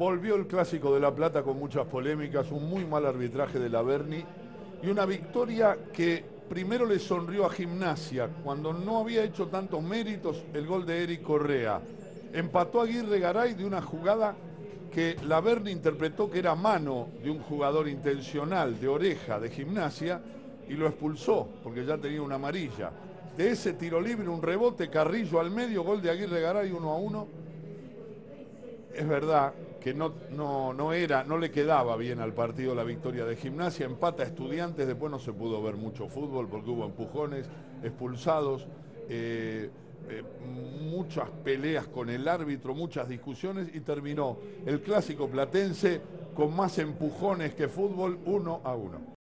Volvió el clásico de La Plata con muchas polémicas, un muy mal arbitraje de la Berni y una victoria que primero le sonrió a Gimnasia cuando no había hecho tantos méritos el gol de Eric Correa. Empató a Aguirre Garay de una jugada que la Berni interpretó que era mano de un jugador intencional de oreja de Gimnasia y lo expulsó porque ya tenía una amarilla. De ese tiro libre, un rebote, Carrillo al medio, gol de Aguirre Garay uno a uno. Es verdad que no, no, no, era, no le quedaba bien al partido la victoria de gimnasia, empata estudiantes, después no se pudo ver mucho fútbol porque hubo empujones, expulsados, eh, eh, muchas peleas con el árbitro, muchas discusiones y terminó el clásico platense con más empujones que fútbol uno a uno.